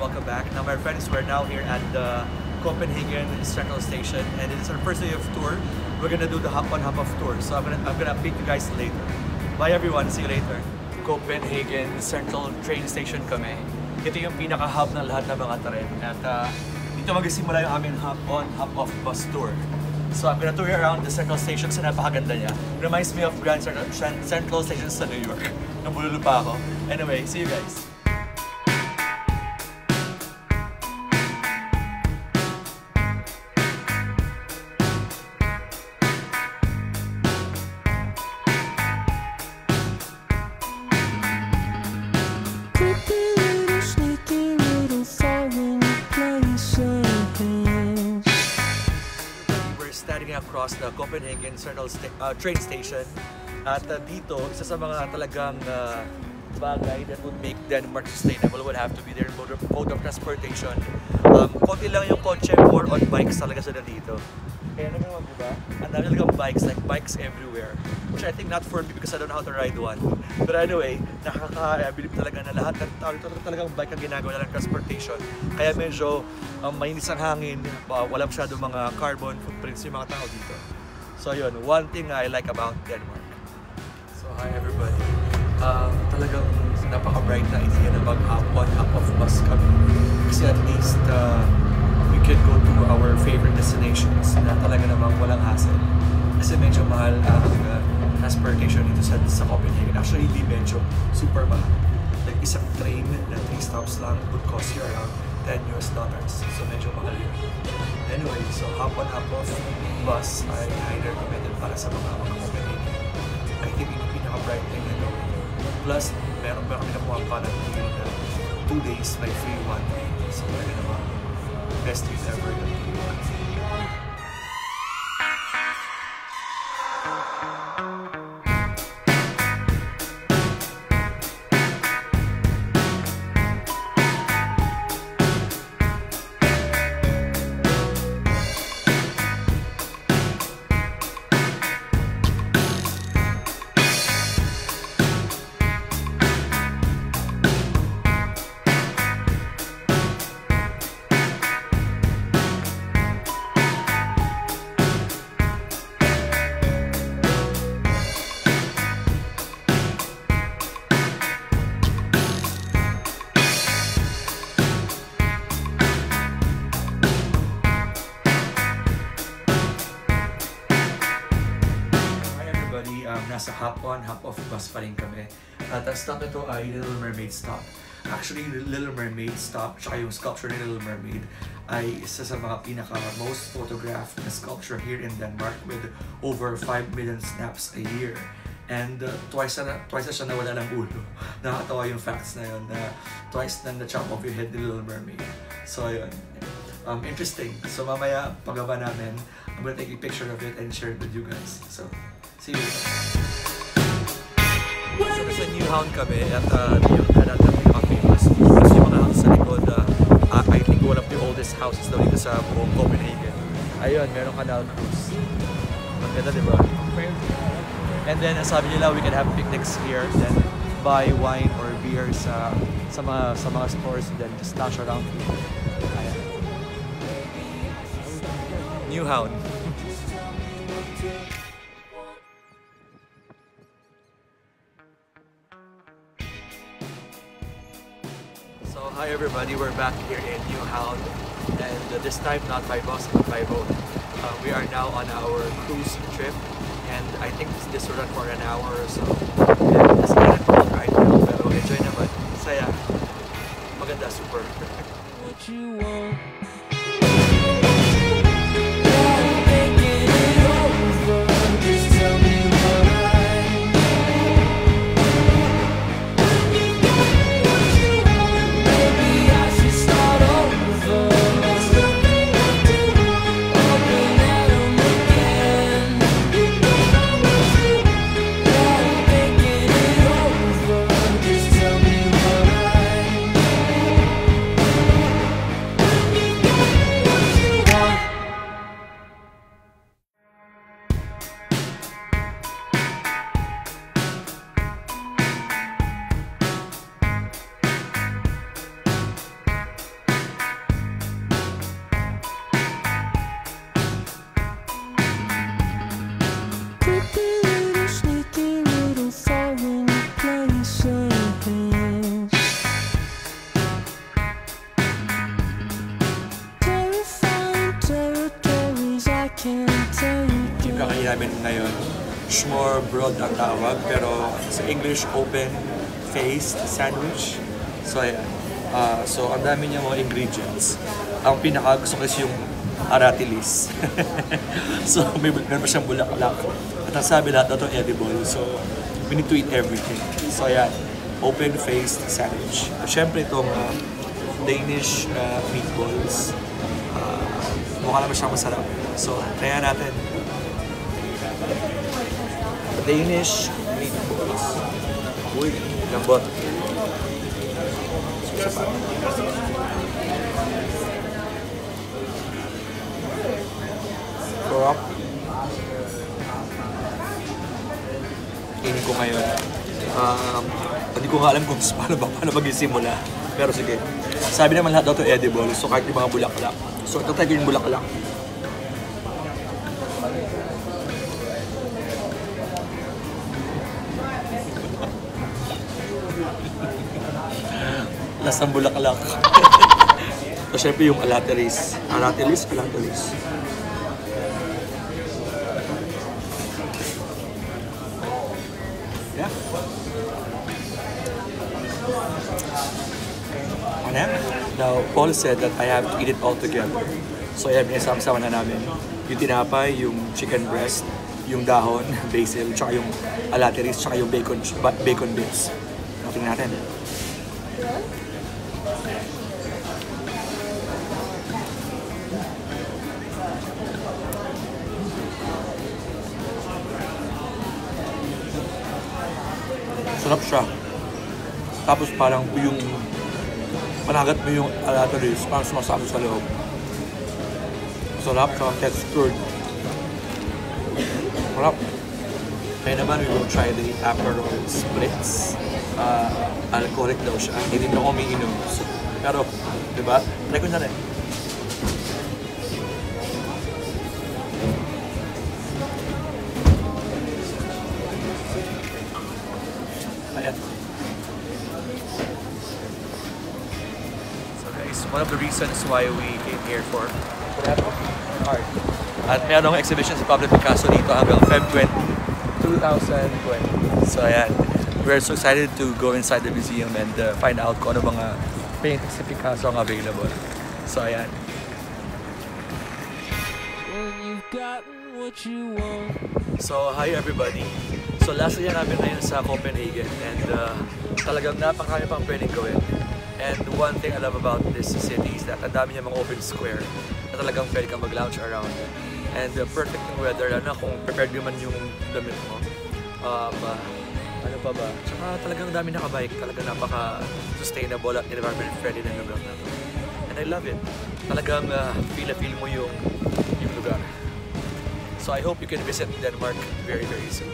welcome back. Now my friends, we're now here at the Copenhagen Central Station and it is our first day of tour. We're gonna do the hop on hop off tour. So I'm gonna, I'm gonna update you guys later. Bye everyone, see you later. Copenhagen Central Train Station kami. Ito yung pinaka-hub ng lahat ng mga tren. At uh, dito magsisimula yung aming hop on hop off bus tour. So I'm gonna tour you around the Central Station kasi napakaganda niya. Reminds me of Grand Central, Central Station sa New York. Nabulolo pa ako. Anyway, see you guys. Across the Copenhagen Central sta- uh, train station. At uh, dito, isa sa mga talagang uh, bagay that would make Denmark sustainable would have to be their mode of, mode of transportation. Um, konti lang yung kotse, more on bikes talaga sila dito. Kaya naman di ba? Ang dami talagang bikes, like bikes everywhere. Which I think not for me because I don't know how to ride one. But anyway, nakaka-believe talaga na lahat ng tao dito talagang bike ang ginagawa nilang transportation. Kaya medyo um, mainis ang hangin, uh, wala masyado mga carbon footprints yung mga tao dito. So yun, one thing I like about Denmark. So hi everybody. Um, talagang napaka-bright na idea na mag-hop on, hop off bus kami. Kasi at least uh, could go to our favorite destinations na talaga namang walang hassle. Kasi medyo mahal ang uh, transportation dito sa, sa Copenhagen. Actually, hindi medyo super mahal. Like isang train na 3 stops lang would cost you around 10 US dollars. So medyo mahal yun. Anyway, so hop on, hop off bus ay highly recommended para sa mga mga Copenhagen. I think yun yung pinaka-bright thing na gawin. Plus, meron meron kami nakuha pa ng deal na 2 days may free 1 day. So talaga naman, best you've ever done. Nasa hop on, hop off bus pa rin kami. At ang stop ito ay Little Mermaid stop. Actually, Little Mermaid stop, tsaka yung sculpture ni Little Mermaid ay isa sa mga pinaka most photographed na sculpture here in Denmark with over 5 million snaps a year. And uh, twice na, twice na siya nawala ng ulo. Nakakatawa yung facts na yun na twice na na-chop off your head ni Little Mermaid. So ayun, um, interesting. So mamaya, pagaba namin, I'm gonna take a picture of it and share it with you guys. So, see you. So, nasa New Hound kami at uh, yung kanal na pinaka-famous. Kasi yung mga house sa likod, uh, uh, I think one of the oldest houses daw dito sa buong Copenhagen. Ayun, meron canal cruise. Ang ganda, di ba? And then, ang sabi nila, we can have picnics here, then buy wine or beer sa sa mga sa mga stores and then just lounge around. Ayan. New hi everybody, we're back here in New Hound and uh, this time not by bus but by boat. Uh, we are now on our cruise trip and I think this, this will run for an hour or so. And it's kind of cold right now pero enjoy naman. Saya. Maganda, super. What you want? Ngayon. Schmorbrod ang tawag, pero sa English, open-faced sandwich. So, ayan. Ah, so, ang dami niya mga ingredients. Ang pinaka gusto ko is yung aratilis. so, may meron pa siyang bulaklak. At ang sabi lahat na ito edible. So, we need to eat everything. So, ayan. Open-faced sandwich. At syempre itong ah, Danish ah, meatballs. Ah, mukha naman siyang masarap. So, try natin. Danish meatballs. Uy, lambot. Isa pa. Sarap. Kainin ko ngayon. Um, hindi ko nga alam kung paano ba paano magsisimula. Pero sige. Sabi naman lahat daw to edible. So kahit yung mga bulaklak. So ito tayo yung bulaklak. Lasang bulaklak. so syempre yung alateris. Alateris, alateris. Yeah. Ano yan? Now, Paul said that I have to eat it all together. So, ayan, pinasama-sama na namin. Yung tinapay, yung chicken breast, yung dahon, basil, tsaka yung alateris, tsaka yung bacon, ba- bacon bits. Tingnan natin. Sarap siya. Tapos parang yung panagat mo yung alatolis, parang sumasama sa loob. Sarap, sarap textured. Sarap. Kaya naman, we will try the Aperol Spritz. Uh, alcoholic daw siya. Hindi ako umiinom. So, pero, di ba? Try ko na rin. Ayan. So guys, one of the reasons why we came here for art. At meron akong exhibition si Pablo Picasso dito hanggang Feb 20, 2020. So ayan, we're so excited to go inside the museum and uh, find out kung ano mga paintings si Picasso ang available. So ayan. So, hi everybody. So, last year namin ngayon sa Copenhagen and uh, talagang napakarami pang pwedeng gawin. And one thing I love about this city is that ang dami niya mga open square na talagang pwede kang mag-lounge around. And uh, perfect weather, lalo na kung prepared naman yung damit mo. Um, uh, ano pa ba? Tsaka talagang dami nakabike. Talagang napaka-sustainable at environment friendly ng lugar na to. And I love it. Talagang uh, feel na feel mo yung, yung lugar. So I hope you can visit Denmark very, very soon.